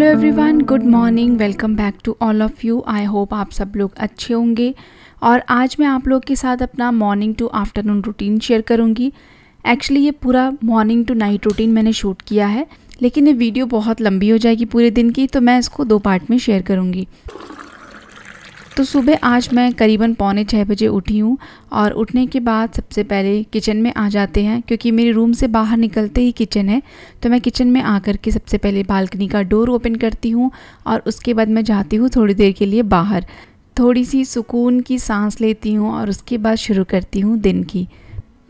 Hello everyone good morning welcome back to all of you I hope आप सब लोग अच्छे होंगे। और आज मैं आप लोग के साथ अपना morning to afternoon routine share करूँगी। एक्चुअली ये पूरा मॉर्निंग टू नाइट रूटीन मैंने शूट किया है, लेकिन ये वीडियो बहुत लंबी हो जाएगी पूरे दिन की तो मैं इसको दो पार्ट में शेयर करूँगी। तो सुबह आज मैं करीबन पौने छः बजे उठी हूँ और उठने के बाद सबसे पहले किचन में आ जाते हैं, क्योंकि मेरे रूम से बाहर निकलते ही किचन है। तो मैं किचन में आकर के सबसे पहले बालकनी का डोर ओपन करती हूँ और उसके बाद मैं जाती हूँ थोड़ी देर के लिए बाहर। थोड़ी सी सुकून की सांस लेती हूँ और उसके बाद शुरू करती हूँ दिन की।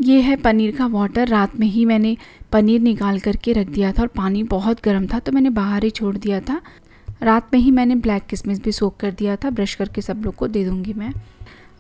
ये है पनीर का वाटर। रात में ही मैंने पनीर निकाल करके रख दिया था और पानी बहुत गर्म था तो मैंने बाहर ही छोड़ दिया था। रात में ही मैंने ब्लैक किसमिस भी सोख कर दिया था, ब्रश करके सब लोग को दे दूँगी मैं।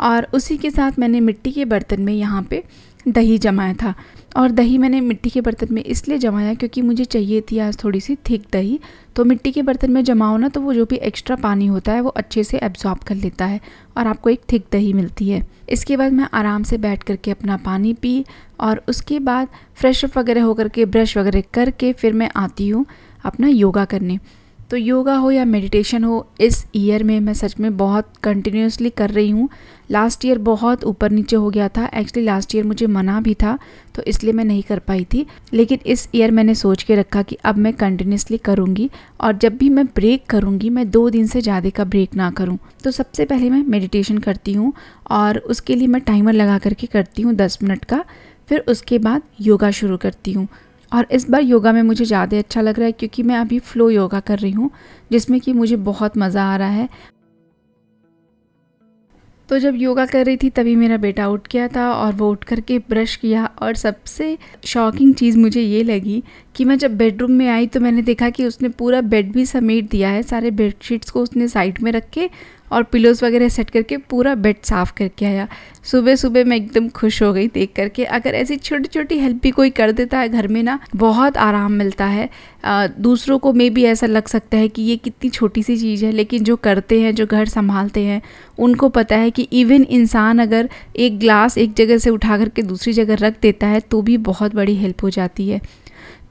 और उसी के साथ मैंने मिट्टी के बर्तन में यहाँ पे दही जमाया था। और दही मैंने मिट्टी के बर्तन में इसलिए जमाया क्योंकि मुझे चाहिए थी आज थोड़ी सी थिक दही। तो मिट्टी के बर्तन में जमाओ ना तो वो जो भी एक्स्ट्रा पानी होता है, वो अच्छे से एब्जॉर्ब कर लेता है और आपको एक थिक दही मिलती है। इसके बाद मैं आराम से बैठ करके अपना पानी पी और उसके बाद फ्रेश अप वगैरह होकर के ब्रश वगैरह करके फिर मैं आती हूँ अपना योगा करने। तो योगा हो या मेडिटेशन हो, इस ईयर में मैं सच में बहुत कंटिन्यूसली कर रही हूँ। लास्ट ईयर बहुत ऊपर नीचे हो गया था। एक्चुअली लास्ट ईयर मुझे मना भी था तो इसलिए मैं नहीं कर पाई थी। लेकिन इस ईयर मैंने सोच के रखा कि अब मैं कंटिन्यूसली करूँगी और जब भी मैं ब्रेक करूँगी, मैं दो दिन से ज़्यादा का ब्रेक ना करूँ। तो सबसे पहले मैं मेडिटेशन करती हूँ और उसके लिए मैं टाइमर लगा करके करती हूँ दस मिनट का। फिर उसके बाद योगा शुरू करती हूँ। और इस बार योगा में मुझे ज़्यादा अच्छा लग रहा है क्योंकि मैं अभी फ़्लो योगा कर रही हूँ, जिसमें कि मुझे बहुत मज़ा आ रहा है। तो जब योगा कर रही थी तभी मेरा बेटा उठ गया था और वो उठ करके ब्रश किया और सबसे शॉकिंग चीज़ मुझे ये लगी कि मैं जब बेडरूम में आई तो मैंने देखा कि उसने पूरा बेड भी समेट दिया है, सारे बेडशीट्स को उसने साइड में रख के और पिलोज़ वगैरह सेट करके पूरा बेड साफ़ करके आया। सुबह सुबह मैं एकदम खुश हो गई देख करके। अगर ऐसी छोटी छोटी हेल्प भी कोई कर देता है घर में ना बहुत आराम मिलता है। आ, दूसरों को मे भी ऐसा लग सकता है कि ये कितनी छोटी सी चीज़ है लेकिन जो करते हैं जो घर संभालते हैं उनको पता है कि इवन इंसान अगर एक ग्लास एक जगह से उठा करके दूसरी जगह रख देता है तो भी बहुत बड़ी हेल्प हो जाती है।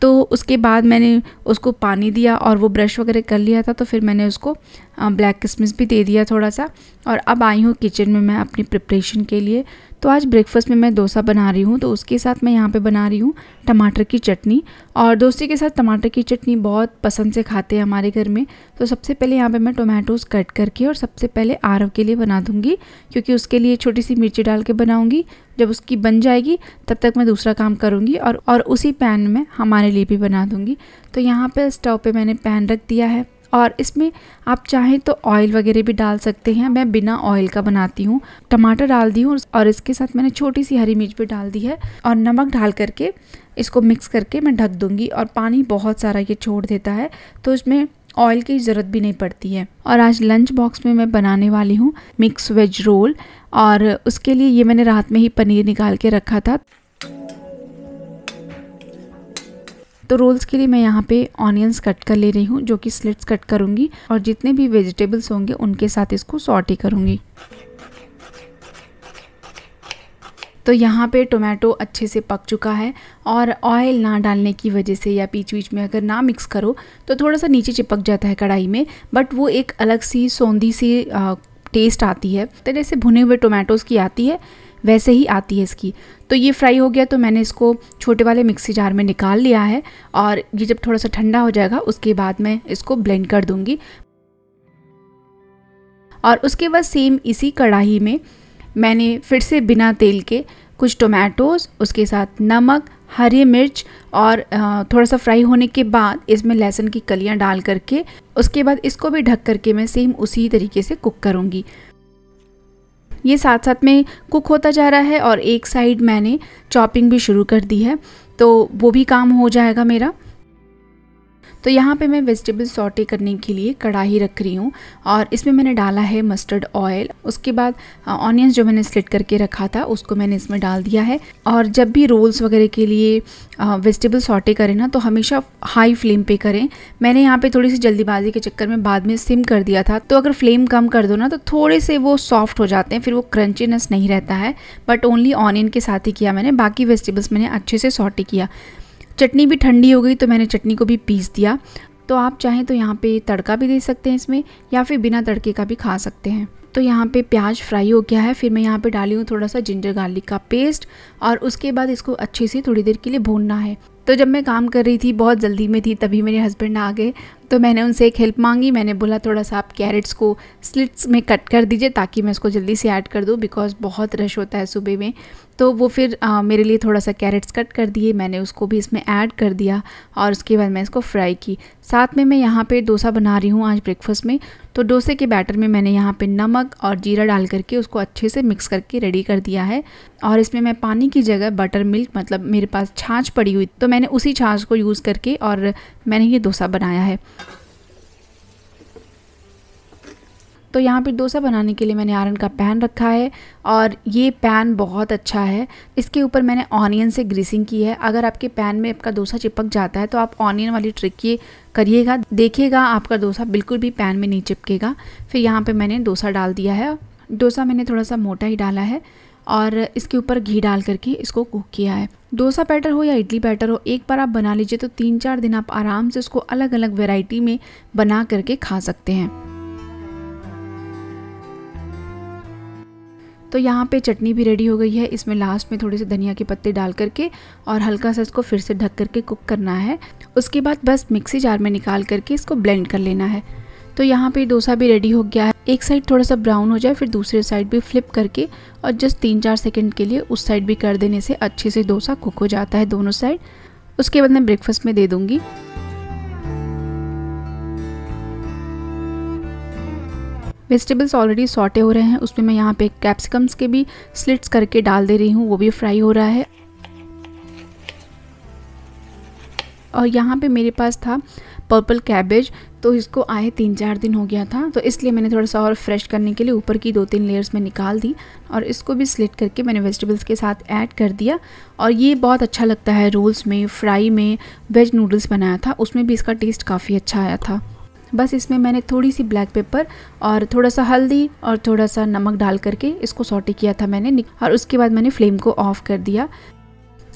तो उसके बाद मैंने उसको पानी दिया और वो ब्रश वगैरह कर लिया था तो फिर मैंने उसको ब्लैक किसमिस भी दे दिया थोड़ा सा और अब आई हूँ किचन में मैं अपनी प्रिपरेशन के लिए। तो आज ब्रेकफास्ट में मैं डोसा बना रही हूँ। तो उसके साथ मैं यहाँ पे बना रही हूँ टमाटर की चटनी। और दोस्ती के साथ टमाटर की चटनी बहुत पसंद से खाते हैं हमारे घर में। तो सबसे पहले यहाँ पे मैं टोमेटोज़ कट करके और सबसे पहले आरव के लिए बना दूँगी। क्योंकि उसके लिए छोटी सी मिर्ची डाल के बनाऊँगी। जब उसकी बन जाएगी, तब तक मैं दूसरा काम करूँगी। और और उसी पैन में हमारे लिए भी बना दूँगी। तो यहाँ पर स्टोव पर मैंने पैन रख दिया है। और इसमें आप चाहें तो ऑयल वगैरह भी डाल सकते हैं। मैं बिना ऑयल का बनाती हूँ। टमाटर डाल दी हूँ और इसके साथ मैंने छोटी सी हरी मिर्च भी डाल दी है और नमक डाल करके इसको मिक्स करके मैं ढक दूँगी और पानी बहुत सारा ये छोड़ देता है तो इसमें ऑयल की ज़रूरत भी नहीं पड़ती है। और आज लंच बॉक्स में मैं बनाने वाली हूँ मिक्स वेज रोल और उसके लिए ये मैंने रात में ही पनीर निकाल के रखा था। तो रोल्स के लिए मैं यहाँ पे ऑनियंस कट कर ले रही हूँ, जो कि स्लिट्स कट करूँगी और जितने भी वेजिटेबल्स होंगे उनके साथ इसको सॉटी करूँगी। तो यहाँ पे टोमेटो अच्छे से पक चुका है और ऑयल ना डालने की वजह से या बीच बीच में अगर ना मिक्स करो तो थोड़ा सा नीचे चिपक जाता है कढ़ाई में बट वो एक अलग सी सौंधी सी टेस्ट आती है। तो जैसे भुने हुए टोमेटोज़ की आती है वैसे ही आती है इसकी। तो ये फ्राई हो गया तो मैंने इसको छोटे वाले मिक्सी जार में निकाल लिया है और ये जब थोड़ा सा ठंडा हो जाएगा, उसके बाद मैं इसको ब्लेंड कर दूँगी। और उसके बाद सेम इसी कढ़ाई में मैंने फिर से बिना तेल के कुछ टोमेटोज़ उसके साथ नमक, हरी मिर्च और थोड़ा सा फ्राई होने के बाद इसमें लहसुन की कलियाँ डाल करके, उसके बाद इसको भी ढक करके मैं सेम उसी तरीके से कुक करूँगी। ये साथ साथ में कुक होता जा रहा है और एक साइड मैंने चॉपिंग भी शुरू कर दी है तो वो भी काम हो जाएगा मेरा। तो यहाँ पे मैं वेजिटेबल सॉटे करने के लिए कढ़ाई रख रही हूँ और इसमें मैंने डाला है मस्टर्ड ऑयल उसके बाद ऑनियंस जो मैंने स्लिट करके रखा था, उसको मैंने इसमें डाल दिया है। और जब भी रोल्स वगैरह के लिए वेजिटेबल सॉटे करें ना तो हमेशा हाई फ्लेम पे करें। मैंने यहाँ पे थोड़ी सी जल्दीबाजी के चक्कर में बाद में सिम कर दिया था। तो अगर फ्लेम कम कर दो ना तो थोड़े से वो सॉफ्ट हो जाते हैं, फिर वो क्रंचीनेस नहीं रहता है। बट ओनली ऑनियन के साथ ही किया मैंने, बाकी वेजिटेबल्स मैंने अच्छे से सॉटे किया। चटनी भी ठंडी हो गई तो मैंने चटनी को भी पीस दिया। तो आप चाहें तो यहाँ पे तड़का भी दे सकते हैं इसमें, या फिर बिना तड़के का भी खा सकते हैं। तो यहाँ पे प्याज फ्राई हो गया है, फिर मैं यहाँ पे डाली हूँ थोड़ा सा जिंजर गार्लिक का पेस्ट, और उसके बाद इसको अच्छे से थोड़ी देर के लिए भूनना है। तो जब मैं काम कर रही थी, बहुत जल्दी में थी, तभी मेरे हस्बैंड आ गए। तो मैंने उनसे एक हेल्प मांगी, मैंने बोला, थोड़ा सा आप कैरेट्स को स्लिट्स में कट कर दीजिए, ताकि मैं उसको जल्दी से ऐड कर दूँ, बिकॉज़ बहुत रश होता है सुबह में। तो वो फिर आ, मेरे लिए थोड़ा सा कैरेट्स कट कर दिए। मैंने उसको भी इसमें ऐड कर दिया और उसके बाद मैं इसको फ्राई की। साथ में मैं यहाँ पे डोसा बना रही हूँ आज ब्रेकफास्ट में। तो डोसे के बैटर में मैंने यहाँ पे नमक और जीरा डाल करके उसको अच्छे से मिक्स करके रेडी कर दिया है। और इसमें मैं पानी की जगह बटर मिल्क मतलब मेरे पास छाछ पड़ी हुई तो मैंने उसी छाछ को यूज़ करके और मैंने ये डोसा बनाया है। तो यहाँ पर डोसा बनाने के लिए मैंने आयरन का पैन रखा है और ये पैन बहुत अच्छा है। इसके ऊपर मैंने ऑनियन से ग्रीसिंग की है। अगर आपके पैन में आपका डोसा चिपक जाता है तो आप ऑनियन वाली ट्रिक ये करिएगा। देखिएगा, आपका डोसा बिल्कुल भी पैन में नहीं चिपकेगा। फिर यहाँ पर मैंने डोसा डाल दिया है। डोसा मैंने थोड़ा सा मोटा ही डाला है और इसके ऊपर घी डाल करके इसको कुक किया है। डोसा बैटर हो या इडली बैटर हो, एक बार आप बना लीजिए तो तीन चार दिन आप आराम से उसको अलग अलग वैरायटी में बना करके खा सकते हैं। तो यहाँ पे चटनी भी रेडी हो गई है। इसमें लास्ट में थोड़े से धनिया के पत्ते डाल करके और हल्का सा इसको फिर से ढक करके कुक करना है। उसके बाद बस मिक्सी जार में निकाल करके इसको ब्लेंड कर लेना है। तो यहाँ पे डोसा भी रेडी हो गया है। एक साइड थोड़ा सा ब्राउन हो जाए, फिर दूसरे साइड भी फ्लिप करके और जस्ट तीन चार सेकंड के लिए उस साइड भी कर देने से अच्छे से डोसा कुक हो जाता है दोनों साइड उसके बाद मैं ब्रेकफास्ट में दे दूँगी। वेजिटेबल्स ऑलरेडी सॉटे हो रहे हैं, उसमें मैं यहाँ पे कैप्सिकम्स के भी स्लिट्स करके डाल दे रही हूँ, वो भी फ्राई हो रहा है। और यहाँ पे मेरे पास था पर्पल कैबेज तो इसको आए तीन चार दिन हो गया था तो इसलिए मैंने थोड़ा सा और फ्रेश करने के लिए ऊपर की दो तीन लेयर्स में निकाल दी और इसको भी स्लिट करके मैंने वेजिटेबल्स के साथ ऐड कर दिया। और ये बहुत अच्छा लगता है रोल्स में फ्राई में वेज नूडल्स बनाया था, उसमें भी इसका टेस्ट काफ़ी अच्छा आया था। बस इसमें मैंने थोड़ी सी ब्लैक पेपर और थोड़ा सा हल्दी और थोड़ा सा नमक डाल करके इसको सॉटे किया था मैंने और उसके बाद मैंने फ्लेम को ऑफ़ कर दिया।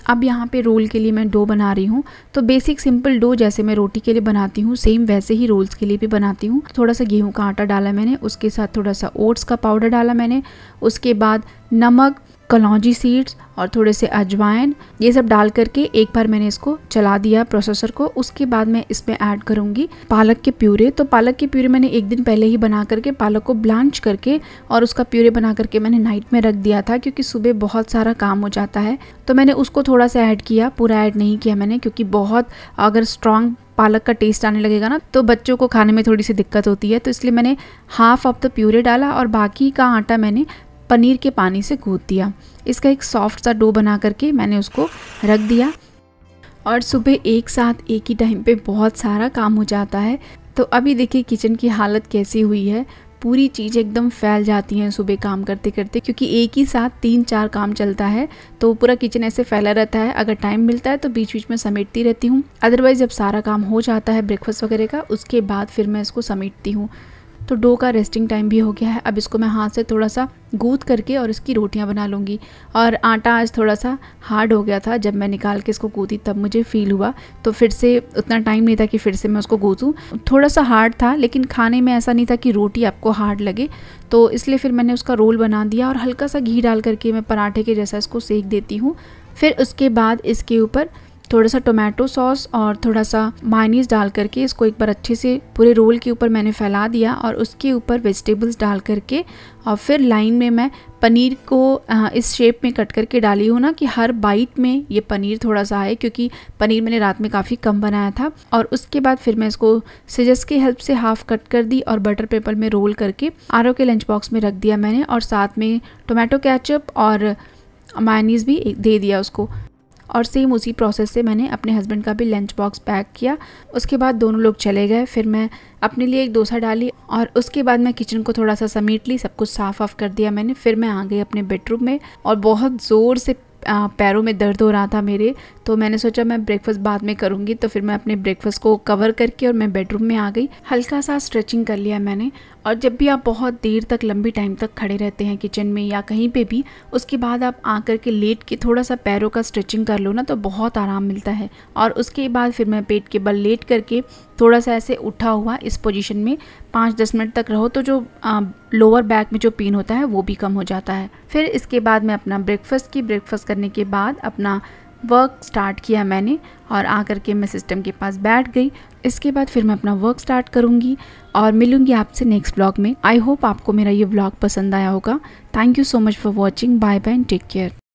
अब यहाँ पे रोल के लिए मैं डो बना रही हूँ। तो बेसिक सिंपल डो जैसे मैं रोटी के लिए बनाती हूँ सेम वैसे ही रोल्स के लिए भी बनाती हूँ। थोड़ा सा गेहूँ का आटा डाला मैंने, उसके साथ थोड़ा सा ओट्स का पाउडर डाला मैंने। उसके बाद नमक कलौजी सीड्स और थोड़े से अजवाइन, ये सब डाल करके एक बार मैंने इसको चला दिया प्रोसेसर को। उसके बाद मैं इसमें ऐड करूँगी पालक के प्यूरे। तो पालक के प्यूरे मैंने एक दिन पहले ही बना करके पालक को ब्लांच करके और उसका प्यूरे बना करके मैंने नाइट में रख दिया था क्योंकि सुबह बहुत सारा काम हो जाता है। तो मैंने उसको थोड़ा सा ऐड किया, पूरा ऐड नहीं किया मैंने क्योंकि बहुत अगर स्ट्रॉन्ग पालक का टेस्ट आने लगेगा ना तो बच्चों को खाने में थोड़ी सी दिक्कत होती है। तो इसलिए मैंने हाफ़ ऑफ़ द प्यूरे डाला और बाकी का आटा मैंने पनीर के पानी से गूँथ दिया। इसका एक सॉफ्ट सा डो बना करके मैंने उसको रख दिया। और सुबह एक साथ एक ही टाइम पे बहुत सारा काम हो जाता है। तो अभी देखिए किचन की हालत कैसी हुई है। पूरी चीज़ एकदम फैल जाती हैं सुबह काम करते करते, क्योंकि एक ही साथ तीन चार काम चलता है। तो पूरा किचन ऐसे फैला रहता है। अगर टाइम मिलता है तो बीच बीच में समेटती रहती हूँ। अदरवाइज़ जब सारा काम हो जाता है ब्रेकफास्ट वगैरह का, उसके बाद फिर मैं इसको समेटती हूँ। तो डो का रेस्टिंग टाइम भी हो गया है। अब इसको मैं हाथ से थोड़ा सा गूद करके और इसकी रोटियाँ बना लूँगी। और आटा आज थोड़ा सा हार्ड हो गया था। जब मैं निकाल के इसको गूदी तब मुझे फ़ील हुआ। तो फिर से उतना टाइम नहीं था कि फिर से मैं उसको गूदूँ थोड़ा सा हार्ड था, लेकिन खाने में ऐसा नहीं था कि रोटी आपको हार्ड लगे। तो इसलिए फिर मैंने उसका रोल बना दिया और हल्का सा घी डाल करके मैं पराठे के जैसा इसको सेक देती हूँ। फिर उसके बाद इसके ऊपर थोड़ा सा टोमेटो सॉस और थोड़ा सा माइनीस डाल करके इसको एक बार अच्छे से पूरे रोल के ऊपर मैंने फैला दिया और उसके ऊपर वेजिटेबल्स डाल करके और फिर लाइन में मैं पनीर को इस शेप में कट करके डाली हूँ ना कि हर बाइट में ये पनीर थोड़ा सा आए क्योंकि पनीर मैंने रात में काफ़ी कम बनाया था और उसके बाद फिर मैं इसको सिजस की हेल्प से हाफ़ कट कर दी और बटर पेपर में रोल करके आर के लंच बॉक्स में रख दिया मैंने और साथ में टोमेटो कैचअप और मायनीज़ भी दे दिया उसको। और सेम उसी प्रोसेस से मैंने अपने हस्बैंड का भी लंच बॉक्स पैक किया। उसके बाद दोनों लोग चले गए, फिर मैं अपने लिए एक डोसा डाली और उसके बाद मैं किचन को थोड़ा सा समेट ली, सब कुछ साफ़ ऑफ़ कर दिया मैंने। फिर मैं आ गई अपने बेडरूम में और बहुत ज़ोर से पैरों में दर्द हो रहा था मेरे। तो मैंने सोचा मैं ब्रेकफास्ट बाद में करूँगी तो फिर मैं अपने ब्रेकफास्ट को कवर करके और मैं बेडरूम में आ गई। हल्का सा स्ट्रेचिंग कर लिया मैंने और जब भी आप बहुत देर तक लंबी टाइम तक खड़े रहते हैं किचन में या कहीं पे भी उसके बाद आप आकर के लेट के थोड़ा सा पैरों का स्ट्रेचिंग कर लो ना तो बहुत आराम मिलता है। और उसके बाद फिर मैं पेट के बल लेट करके थोड़ा सा ऐसे उठा हुआ इस पोजीशन में पाँच दस मिनट तक रहो तो जो आ, लोअर बैक में जो पेन होता है वो भी कम हो जाता है। फिर इसके बाद मैं अपना ब्रेकफास्ट की ब्रेकफास्ट करने के बाद अपना वर्क स्टार्ट किया मैंने और आकर के मैं सिस्टम के पास बैठ गई। इसके बाद फिर मैं अपना वर्क स्टार्ट करूँगी और मिलूँगी आपसे नेक्स्ट ब्लॉग में। आई होप आपको मेरा ये ब्लॉग पसंद आया होगा। Thank you so much for watching bye bye take care